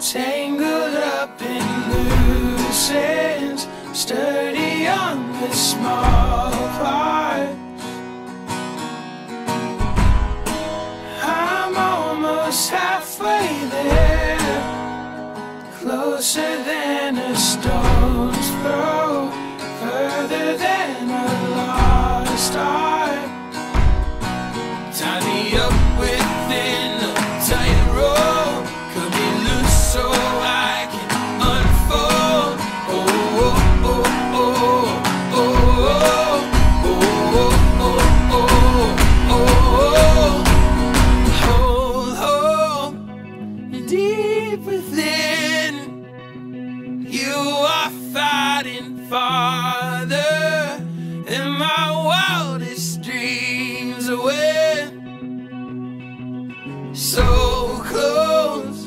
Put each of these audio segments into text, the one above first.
Tangled up in loose ends Sturdy on the small part. I'm almost halfway there Closer than a stone's throw. Are fighting farther than my wildest dreams away. So close,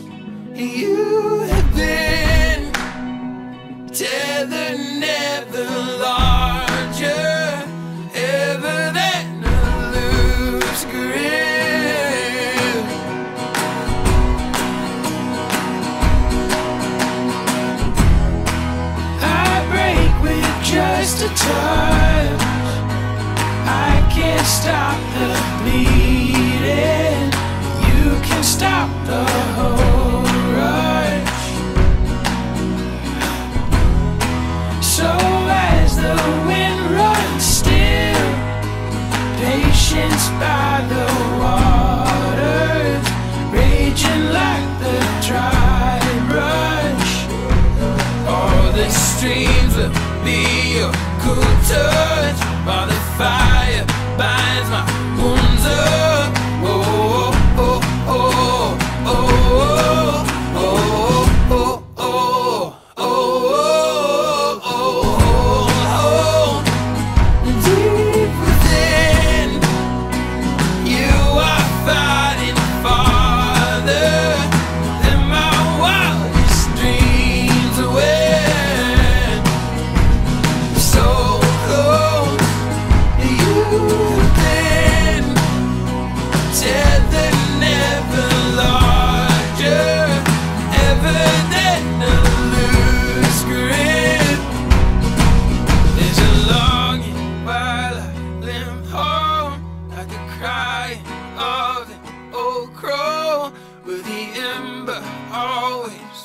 you have been tethered, never larger, a touch. I can't stop the bleeding. You can stop the whole rush. So as the wind runs still, patience by the waters, raging like the dry brush. All the streams will be your cool touch while the fire binds my wounds up.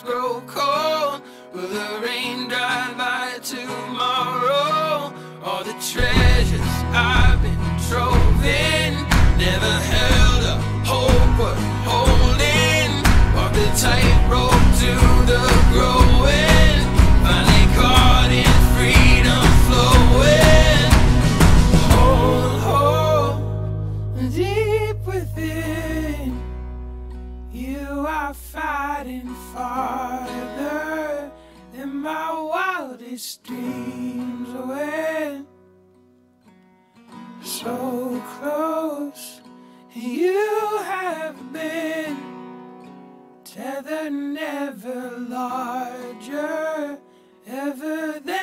Grow cold? Will the rain dry by tomorrow? All the treasures In, never held a hope or holding. Walk the tightrope to the growing, finally caught in freedom flowing. Hold, hold, deep within. You are fighting farther than my wildest dreams away so close, you have been tethered never larger ever than.